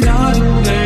not.